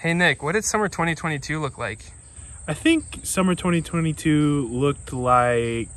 Hey Nick, what did summer 2022 look like? I think summer 2022 looked like